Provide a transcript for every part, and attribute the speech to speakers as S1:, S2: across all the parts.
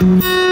S1: One,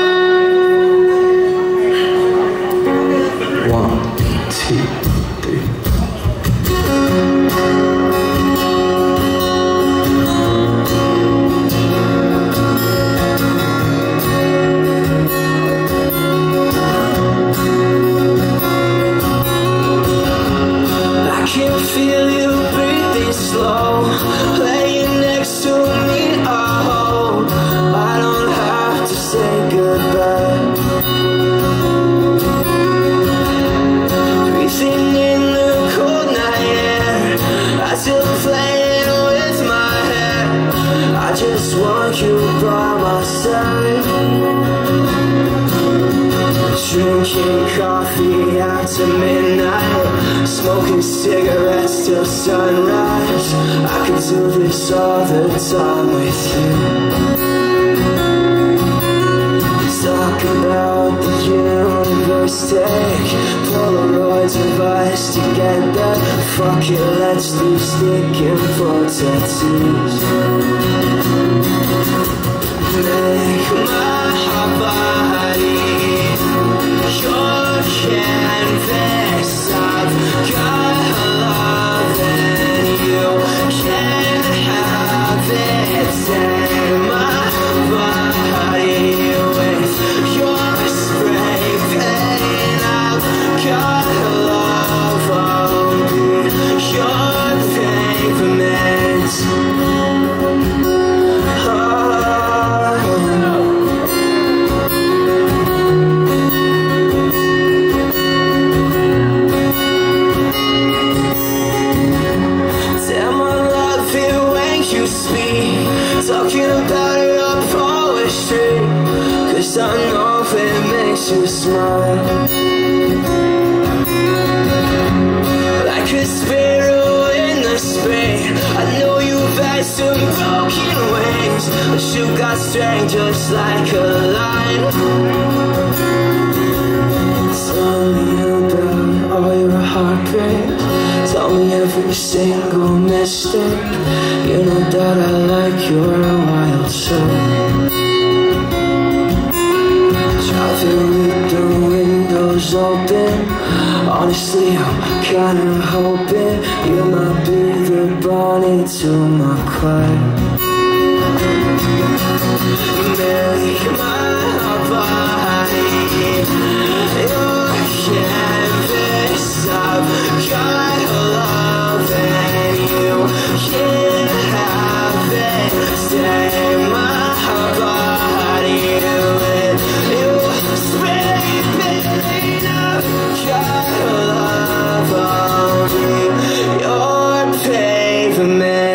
S2: just want you by my side. Drinking coffee after midnight Smoking cigarettes till sunrise I could do this all the time with you together. Fuck it, let's leave sticking for tattoos. Make my body. Your canvas I've got love and you can have it speak Talking about your poetry Cause I know if it makes you smile. Like a sparrow in the spring I know you've had some broken wings But you got strength just like a lion. Tell me about all your heartbreaks Tell me every single mistake You know that I like your wild soul. Driving with the windows open. Honestly, I'm kinda hoping You might be the Bonnie to my Clyde for me.